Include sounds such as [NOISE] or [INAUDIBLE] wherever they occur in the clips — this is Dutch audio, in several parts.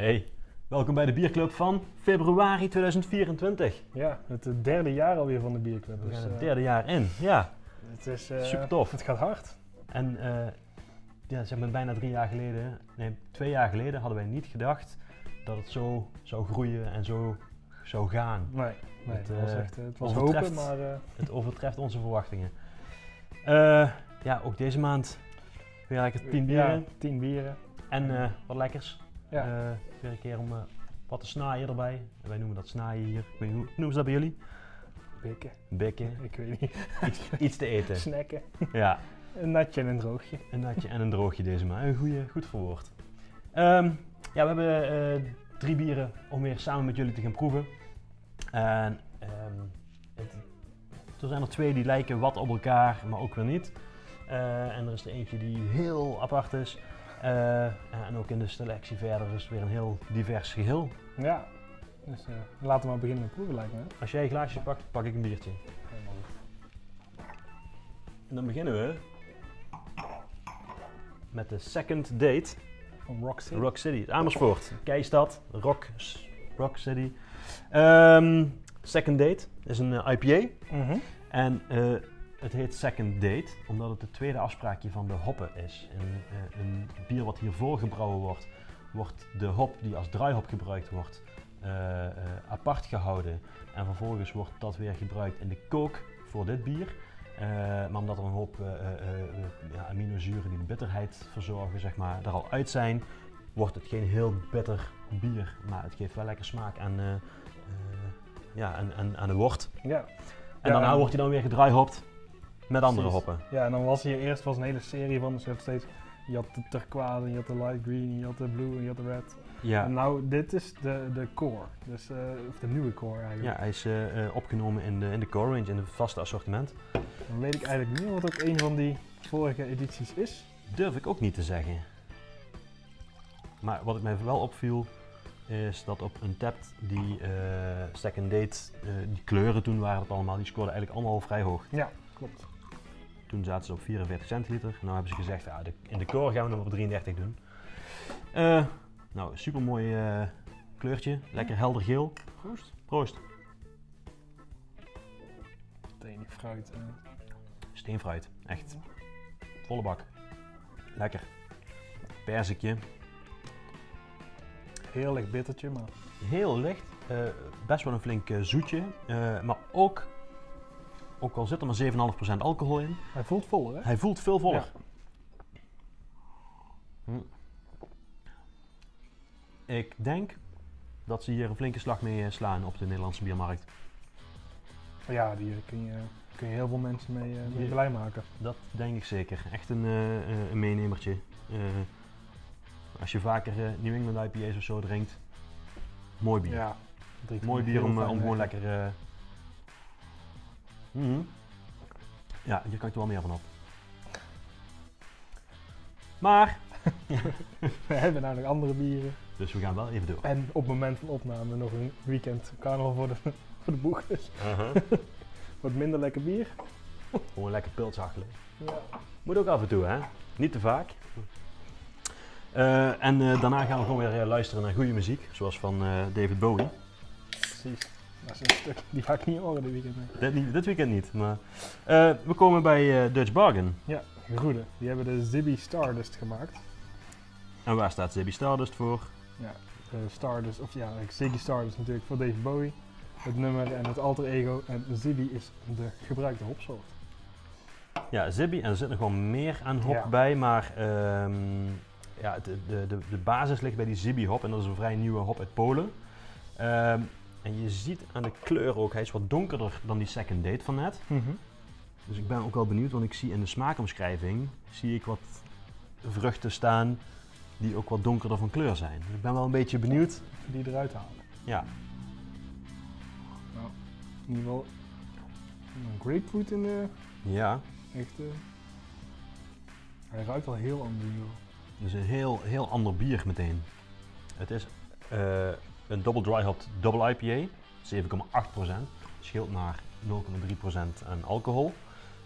Hey, welkom bij de Bierclub van februari 2024. Ja, het eh, derde jaar alweer van de bierclub. We Dus, het eh, derde jaar in, ja. het is eh, Super tof. Het gaat hard. En ja, zeg maar bijna drie jaar geleden, nee, twee jaar geleden hadden wij niet gedacht dat het zo zou groeien en zo zou gaan. Nee, nee Het, was echt, het was overtreft- hopen, maar Het overtreft onze verwachtingen. Ja, ook deze maand weer lekker tien bieren Ja, tien bieren. en wat lekkers. Ja. Weer een keer om eh, wat te snaaien erbij. Wij noemen dat snaaien hier. Ik weet niet, hoe noemen ze dat bij jullie? Bikken. Bikken. [LAUGHS] Ik weet niet. Iets te eten. [LAUGHS] Snacken. Ja, Een natje en een droogje. een natje en een droogje deze maand. Een goeie, goed verwoord. Ehm, ja, we hebben eh, drie bieren om weer samen met jullie te gaan proeven. En ehm, het, er zijn er twee die lijken wat op elkaar, maar ook weer niet. Eh, en er is er eentje die heel apart is. Eh, en ook in de selectie verder is het weer een heel divers geheel. Ja. Dus eh, laten we maar beginnen met proeven lijkt me. Als jij een glaasje pakt, pak ik een biertje. Helemaal goed. En dan beginnen we met de second date. Van Rock City. Rock City, Amersfoort, Keistad, Rock, Rock City. Ehm, second Date is een eh, IPA Mhm. en het heet Second Date omdat het het tweede afspraakje van de hoppen is. En, eh, een bier wat hiervoor gebrouwen wordt, wordt de hop die als draaihop gebruikt wordt eh, eh, apart gehouden. En vervolgens wordt dat weer gebruikt in de kook voor dit bier. Maar omdat er een hoop ja, aminozuren die de bitterheid verzorgen, zeg maar, er al uit zijn, wordt het geen heel bitter bier. Maar het geeft wel lekker smaak aan, ja, aan, aan, aan de wort. Ja. En Ja, daarna wordt hij dan weer gedraaihopt met andere Precies. hoppen. ja, en dan was hier eerst was een hele serie van. Dus je had steeds. Je had de turquoise, je had de light green, je had de blue en je had de red. Ja, En nou, dit is de, de core. Dus, eh, of de nieuwe core ja eigenlijk. hij is eh, eh, opgenomen in de, in de core range, in het vaste assortiment. Dan weet ik eigenlijk niet wat ook een van die vorige edities is. Durf ik ook niet te zeggen. Maar wat ik mij wel opviel, is dat op een tap die second date, die kleuren toen waren het allemaal, die scoorden eigenlijk allemaal vrij hoog. Ja, klopt. Toen zaten ze op 44 centiliter. Nou hebben ze gezegd, ja, de- in de core gaan we hem op 33 doen. Eh, nou, super mooi kleurtje. Lekker helder geel. Proost. Proost. Meteen die fruit. eh. Steenfruit. Echt. Volle bak. Lekker. Perzikje. Heerlijk bittertje, maar Heel licht. eh, best wel een flink eh, zoetje. eh, maar ook, ook al zit er maar 7,5% alcohol in, hij voelt vol, hè? hij voelt veel voller. Hm. Ik denk dat ze hier een flinke slag mee eh, slaan op de Nederlandse biermarkt. Ja, die kun je, kun je heel veel mensen mee, eh, mee Ja. blij maken. Dat denk ik zeker. Echt een, eh, eh, een meenemertje. Eh, als je vaker eh, New England IPA's of zo drinkt, mooi bier. Ja. drinkt Mooi bier om, eh, om gewoon lekker. Mhm. Ja, hier kan ik er wel meer van op. Maar, [LAUGHS] We hebben nou nog andere bieren. dus we gaan wel even door. En op het moment van opname nog een weekend carnaval voor de, [LAUGHS] voor de boeg. Dus [LAUGHS] wat minder lekker bier. Gewoon lekker pilsachelen. Ja. Moet ook af en toe, hè? Niet te vaak. Eh, en eh, daarna gaan we gewoon weer eh, luisteren naar goede muziek, zoals van David Bowie. Precies. Dat is een stuk die ga ik niet horen dit weekend. nee. Dit, niet- dit weekend niet, maar eh, we komen bij eh, Dutch Bargain. Ja, Goede. Die hebben de Zibby Stardust gemaakt. En waar staat Zibby Stardust voor? Ja, de Stardust, of ja, Ziggy Stardust natuurlijk voor David Bowie. Het nummer en het alter ego. En Zibby is de gebruikte hopsoort. Ja, Zibby, en er zit nog wel meer aan hop Ja. bij, maar ehm, ja, de, de, de basis ligt bij die Zibby hop en dat is een vrij nieuwe hop uit Polen. Ehm, en je ziet aan de kleur ook, hij is wat donkerder dan die second date van net. Dus ik ben ook wel benieuwd, want ik zie in de smaakomschrijving zie ik wat vruchten staan die ook wat donkerder van kleur zijn. Dus ik ben wel een beetje benieuwd. Die eruit halen. Ja, Nou, in ieder geval een grapefruit in de ja. echt. eh, hij ruikt al heel anders. joh. Dus een heel, heel ander bier meteen. Het is eh, een double dry hopped double IPA, 7,8%. Scheelt maar 0,3% aan alcohol.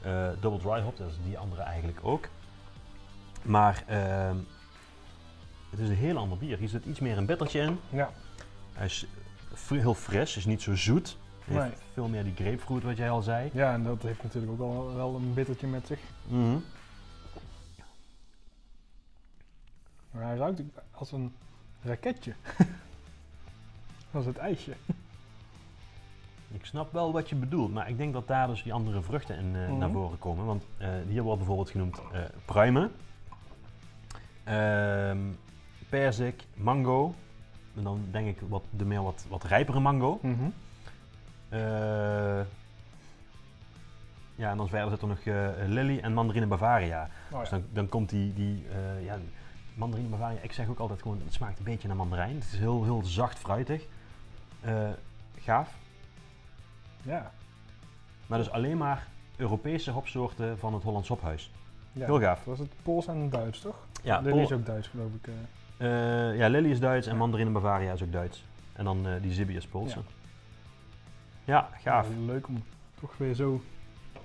Eh, double dry hopped, dat is die andere eigenlijk ook. Maar ehm, Het is een heel ander bier. Hier zit iets meer een bittertje in. Ja. Hij is heel fris, is niet zo zoet. Hij heeft Nee. veel meer die grapefruit wat jij al zei. ja, en dat heeft natuurlijk ook al wel een bittertje met zich. Mhm. Maar hij ruikt als een raketje. [LAUGHS] als het ijsje. [LAUGHS] Ik snap wel wat je bedoelt, maar ik denk dat daar dus die andere vruchten in eh, Mhm. naar voren komen. Want eh, hier wordt bijvoorbeeld genoemd eh pruimen, ehm perzik, mango. En dan denk ik wat, de meer wat, wat rijpere mango. Mhm. Ja, en dan verder zit er nog lily en mandarine Bavaria. Oh, Dus dan, dan komt die, die ja, mandarine Bavaria. Ik zeg ook altijd gewoon, het smaakt een beetje naar mandarijn. Het is heel, heel zacht fruitig. Eh, gaaf. ja. Maar dus alleen maar Europese hopsoorten van het Hollands Hophuis. ja. Heel gaaf. Was het Pools en Duits, toch? Ja, Pol- is ook Duits, geloof ik. eh. eh, ja Lily is Duits en Ja. mandarine Bavaria is ook Duits. En dan die Zibi is Poolse. Ja. Ja, gaaf. Ja, leuk om toch weer zo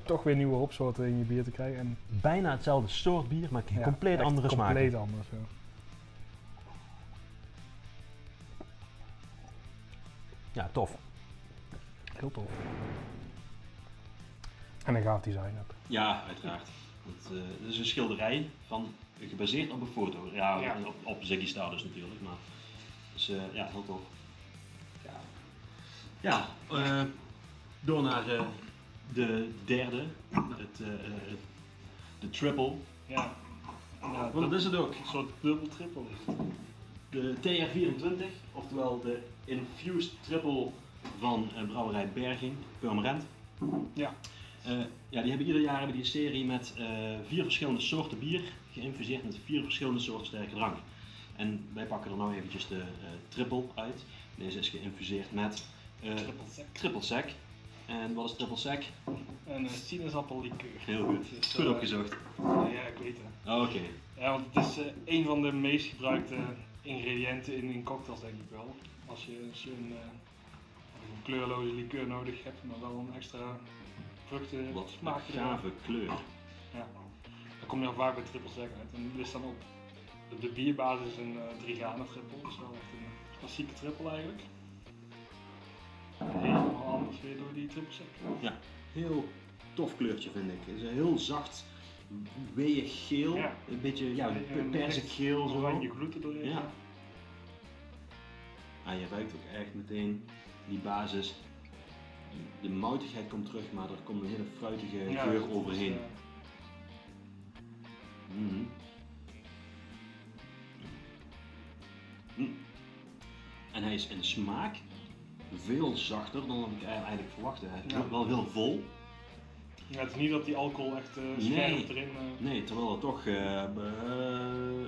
toch weer nieuwe hopsoorten in je bier te krijgen. En Bijna hetzelfde soort bier, maar compleet andere smaak. Compleet anders. Ja. Ja, tof. Heel tof. En een gaaf design ook. Ja, uiteraard. Het, eh, het is een schilderij van, gebaseerd op een foto. Ja, Op, op Ziggy Stardust natuurlijk, maar dus, eh, ja, heel tof. Ja, ja eh, door naar eh, de derde, het, eh, eh, de triple. Ja. ja Want dat is het ook. Een soort dubbel triple. De TR24, oftewel de Infused Triple van eh, brouwerij Berging, Purmerend. Ja. Eh, ja, die hebben ieder jaar hebben die een serie met eh, vier verschillende soorten bier, geïnfuseerd met vier verschillende soorten sterke drank. En wij pakken er nou eventjes de triple uit. Deze is geïnfuseerd met Triple sec. triple sec. En wat is triple sec? En een sinaasappellikeur. Heel goed. Dus, Goed opgezocht. Ja, ik weet het. Oh, Oké. Ja, want het is een van de meest gebruikte ingrediënten in, in cocktails, denk ik wel. Als je, als je een, eh, een kleurloze liqueur nodig hebt, maar wel een extra vruchten Wat erin. gave kleur. Ja. Dan kom je al vaak bij triple sec uit. En dit is dan op de, bierbasis een uh, drie graden triple. Dat is wel echt een klassieke triple eigenlijk. Helemaal anders weer door die triple sec. Heel tof kleurtje vind ik. Het is een heel zacht, weeig geel. Ja. Een beetje ja, perzikgeel zo. Oranje gluten erin. Ja. Ah, je ruikt ook echt meteen die basis. De moutigheid komt terug, maar er komt een hele fruitige Ja, geur is, overheen. Mhm. Mm. En hij is in smaak veel zachter dan ik eigenlijk verwachtte. Hij is wel heel vol. Ja, het is niet dat die alcohol echt Nee. scherp erin. eh, Nee, terwijl het toch eh,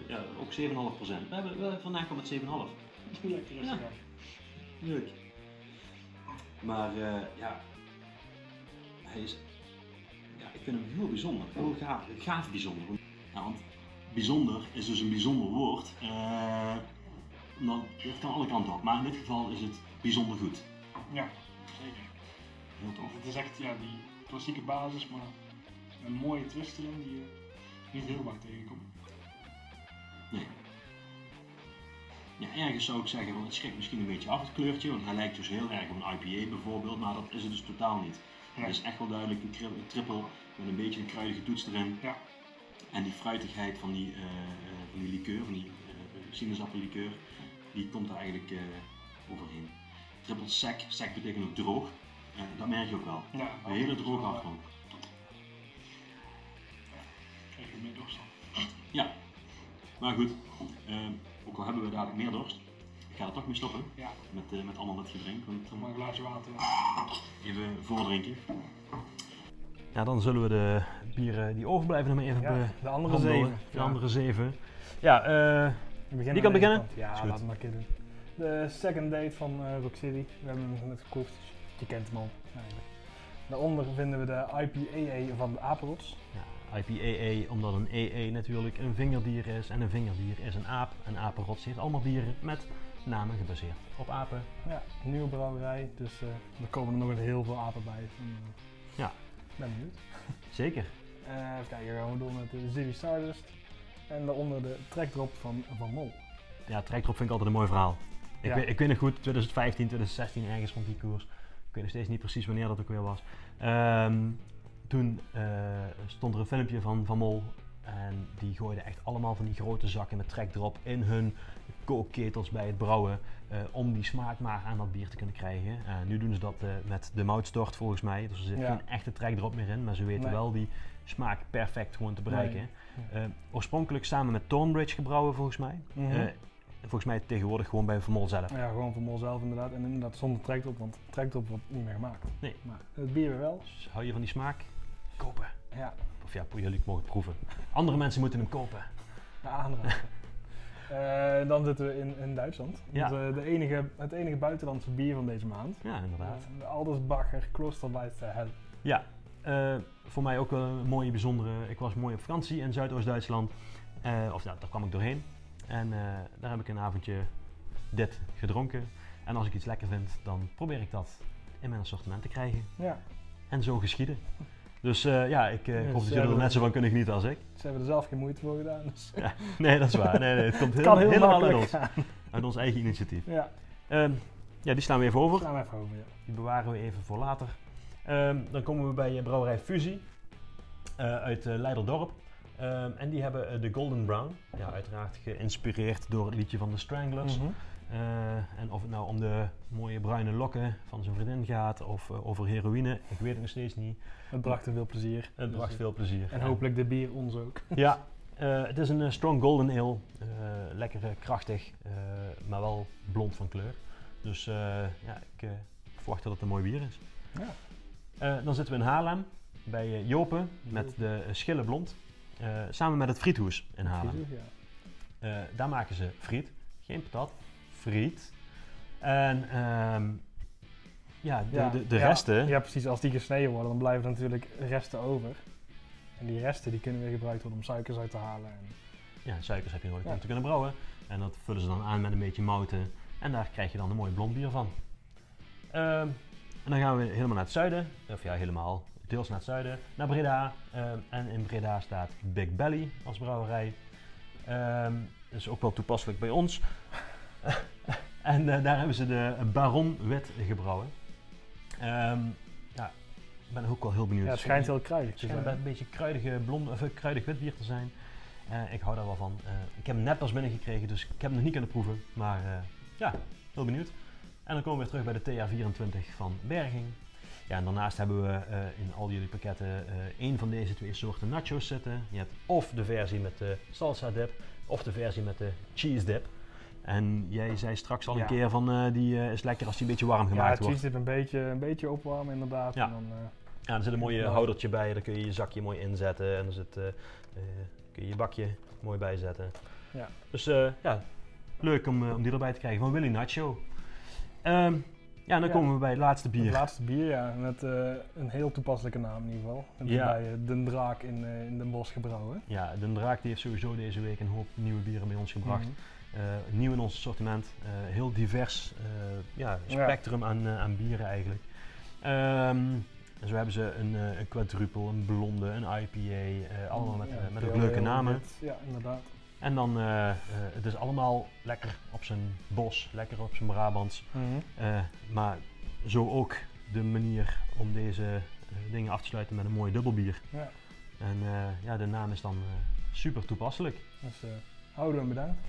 ja, ook 7,5%. We hebben, we vandaag kwam met 7,5. [LAUGHS] lekker. Ja. Leuk. Maar ja, hij is, ja, ik vind hem heel bijzonder. Heel gaaf, gaaf bijzonder. Ja, want bijzonder is dus een bijzonder woord. Dan, het kan alle kanten op, maar in dit geval is het bijzonder goed. ja, zeker. Heel tof. Of het is echt ja, die klassieke basis, maar een mooie twist erin die je niet heel vaak tegenkomt. Nee. Ja, ergens zou ik zeggen, van, het schrikt misschien een beetje af het kleurtje, want hij lijkt dus heel erg op een IPA bijvoorbeeld, maar dat is het dus totaal niet. Het is echt wel duidelijk een, triple met een beetje een kruidige toets erin. Ja. En die fruitigheid van die, eh, eh, van die liqueur, van die uh, sinaasappellikeur, die komt er eigenlijk eh, overheen. Triple sec, sec betekent ook droog. Eh, dat merk je ook wel. Ja, Een hele droge afdronk. Krijg je meer dorst van. Ja, maar goed, eh, ook al hebben we dadelijk meer dorst, ik ga er toch mee stoppen Ja, met, eh, met allemaal dat gedrink. Want, maar een glaasje water. even voordrinken. Ja, dan zullen we de bieren die overblijven nog maar even Ja, de andere zeven. De Ja. andere zeven. Ja, eh, We beginnen Wie kan beginnen? kant. Ja, we maar een keer doen. De second date van eh, Rock City. We hebben hem net gekocht. Je kent hem al eigenlijk. Daaronder vinden we de IPAA van de Aperots. ja, IPAA, omdat een EE natuurlijk een vingerdier is en een vingerdier is een aap. En apenrots heeft allemaal dieren met namen gebaseerd op apen. Ja, nieuwe brouwerij. Dus eh, er komen er nog heel veel apen bij. Eh, Ja. Ben benieuwd. [LAUGHS] Zeker. Eh even kijken, gaan we door met de Ziggy Stardust. En daaronder de trekdrop van Van Mol. ja, trekdrop vind ik altijd een mooi verhaal. Ik, Ja. weet, ik weet nog goed, 2015, 2016 ergens rond die koers. Ik weet nog steeds niet precies wanneer dat ook weer was. Ehm, toen eh, stond er een filmpje van Van Mol. En die gooiden echt allemaal van die grote zakken met trekdrop in hun kookketels bij het brouwen. eh, om die smaak maar aan dat bier te kunnen krijgen. Eh, nu doen ze dat met de moutstort volgens mij. Dus er zit Ja. geen echte trekdrop meer in. Maar ze weten Nee. wel die smaak perfect gewoon te bereiken. Nee. Oorspronkelijk samen met Thornbridge gebrouwen volgens mij. Mhm. Volgens mij tegenwoordig gewoon bij Vermol zelf. Ja, gewoon van Mol zelf inderdaad. En inderdaad zonder trekdrop, want trekdrop wordt niet meer gemaakt. Nee. Maar het bier weer wel. Dus hou je van die smaak? Kopen. Ja, Of ja, jullie mogen het proeven. Andere mensen moeten hem kopen. aanraden. [LAUGHS] Eh, dan zitten we in, in Duitsland. Ja. Want, eh, de enige, het enige buitenlandse bier van deze maand. Ja, inderdaad. Uh, de Aldersbacher Klosterweister Hell. Ja, eh, voor mij ook wel een mooie bijzondere. Ik was mooi op vakantie in Zuidoost-Duitsland. Eh, of ja, daar kwam ik doorheen. En eh, daar heb ik een avondje dit gedronken. En als ik iets lekker vind, dan probeer ik dat in mijn assortiment te krijgen. Ja, En zo geschieden. Dus eh, ja, ik Dus, hoop dat ja, jullie er net zo van kunnen genieten als ik. ze hebben er zelf geen moeite voor gedaan. Dus Nee, dat is waar. Nee, nee, het komt [LAUGHS] heel, kan heel helemaal uit ons. Uit ons eigen initiatief. Ja, Ehm, ja, die slaan we even over. slaan we even over. Ja. Die bewaren we even voor later. Ehm, dan komen we bij brouwerij Fusie uit Leiderdorp. Ehm, en die hebben eh, de Golden Brown. Ja, uiteraard geïnspireerd door het liedje van de Stranglers. Mhm. Eh, en of het nou om de mooie bruine lokken van zijn vriendin gaat of eh, over heroïne, ik weet het nog steeds niet. Het bracht er veel plezier. Het Dus, bracht eh, veel plezier. En hopelijk de bier ons ook. [LAUGHS] Ja, het is een strong golden ale. Lekker krachtig, maar wel blond van kleur. Dus ja, ik verwacht dat het een mooi bier is. Ja. Dan zitten we in Haarlem bij Jopen met de uh, Schille Blond. Eh, samen met het Friethoes in Haarlem. Ja. Eh, daar maken ze friet, geen patat, friet. En ehm, ja, de, Ja, de, de resten. Ja, precies. Als die gesneden worden, dan blijven er natuurlijk resten over. En die resten die kunnen weer gebruikt worden om suikers uit te halen. En Ja, suikers heb je nodig om te kunnen brouwen. En dat vullen ze dan aan met een beetje mouten. En daar krijg je dan een mooi blond bier van. Ehm, en dan gaan we helemaal naar het zuiden. Of ja, helemaal. Deels naar het zuiden. Naar Breda. Ehm, en in Breda staat Big Belly als brouwerij. Ehm dat is ook wel toepasselijk bij ons. [LAUGHS] en eh, daar hebben ze de Baron Wit gebrouwen. Ehm, ja, ik ben ook wel heel benieuwd. ja, het schijnt heel kruidig Het te schijnt zijn. een beetje kruidige blonde, of, eh, kruidig wit bier te zijn. Eh, ik hou daar wel van. Ik heb hem net pas binnengekregen, dus ik heb hem nog niet kunnen proeven. Maar ja, heel benieuwd. En dan komen we weer terug bij de TR24 van Berging. Ja, en daarnaast hebben we eh, in al jullie pakketten eh één van deze twee soorten nachos zitten. Je hebt of de versie met de salsa dip, of de versie met de cheese dip. En jij zei straks al Ja. een keer van eh, die is lekker als die een beetje warm Ja, gemaakt het wordt. cheese dip een beetje, een beetje opwarmen inderdaad. Ja. En dan, Ja, er zit een mooi houdertje bij, daar kun je je zakje mooi inzetten en er zit, kun je je bakje mooi bijzetten. Ja. Dus ja, leuk om, om die erbij te krijgen van Willy Nacho. Ehm, ja, en dan Ja. komen we bij het laatste Het bier. laatste bier, ja, met eh, een heel toepasselijke naam in ieder geval. Het is Ja. bij Den Draak in, eh, in Den Bosch gebrouwen. Ja, de Draak die heeft sowieso deze week een hoop nieuwe bieren bij ons gebracht. Mhm. Nieuw in ons assortiment, heel divers ja, Ja. spectrum aan, aan bieren eigenlijk. Ehm, en zo hebben ze een, een quadruple, een blonde, een IPA, allemaal met, Ja, eh, met ook leuke namen. Ja, inderdaad. En dan, eh, het is allemaal lekker op zijn bos, lekker op zijn Brabants. Mhm. Eh, maar zo ook de manier om deze dingen af te sluiten met een mooi dubbelbier. Ja. En ja, de naam is dan super toepasselijk. Dus houden we hem bedankt.